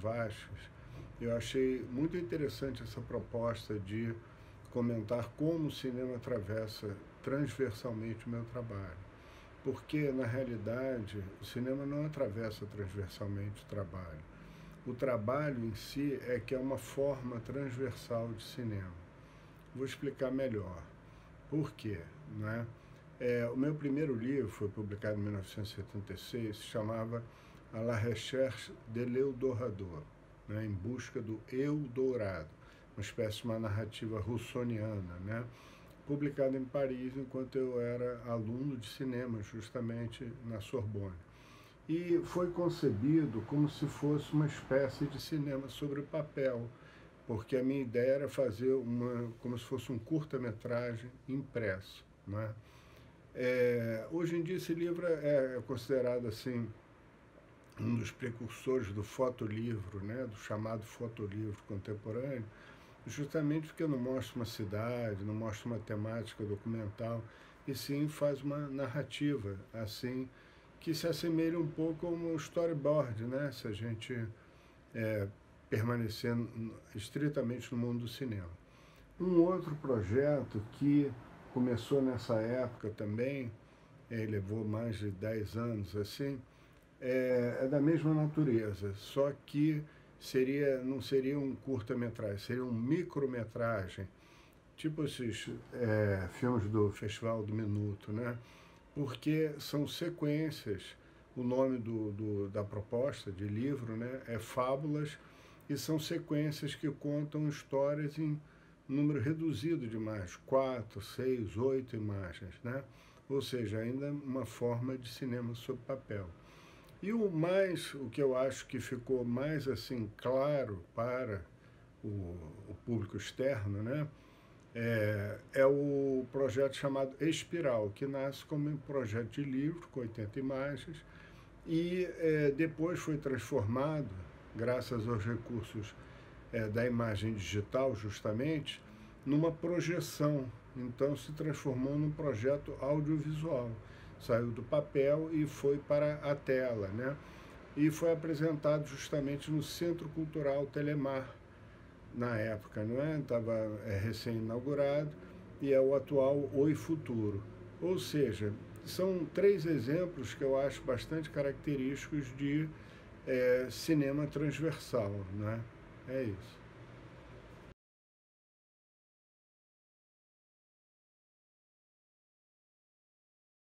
Vasques, eu achei muito interessante essa proposta de comentar como o cinema atravessa transversalmente o meu trabalho. Porque, na realidade, o cinema não atravessa transversalmente o trabalho. O trabalho em si é que é uma forma transversal de cinema. Vou explicar melhor. Por quê? Né? É, o meu primeiro livro foi publicado em 1976, se chamava A la recherche de l'Eldorado, né? em busca do Eldorado, uma espécie de uma narrativa russoniana, né? publicado em Paris enquanto eu era aluno de cinema, justamente na Sorbonne. E foi concebido como se fosse uma espécie de cinema sobre papel, porque a minha ideia era fazer uma, como se fosse um curta-metragem impresso. Né? É, hoje em dia esse livro é, é considerado assim um dos precursores do fotolivro, né, do chamado fotolivro contemporâneo, justamente porque não mostra uma cidade, não mostra uma temática documental, e sim faz uma narrativa, assim, que se assemelha um pouco a um storyboard, né? Se a gente é, permanecer estritamente no mundo do cinema. Um outro projeto que começou nessa época também, é, levou mais de 10 anos assim, é, é da mesma natureza, só que seria, não seria um curta-metragem, seria um micrometragem, tipo esses é, filmes do Festival do Minuto, né? Porque são sequências, o nome do, do, da proposta de livro né, é Fábulas, e são sequências que contam histórias em número reduzido de imagens, quatro, seis, oito imagens, né? Ou seja, ainda uma forma de cinema sob papel. E o mais, o que eu acho que ficou mais assim claro para o, o público externo, né, é, é, o projeto chamado Espiral, que nasce como um projeto de livro com 80 imagens e é, depois foi transformado, graças aos recursos é, da imagem digital, justamente, numa projeção. Então se transformou num projeto audiovisual saiu do papel e foi para a tela, né? E foi apresentado justamente no Centro Cultural Telemar, na época, não é? Estava é, recém-inaugurado e é o atual Oi Futuro. Ou seja, são três exemplos que eu acho bastante característicos de é, cinema transversal, né? É isso.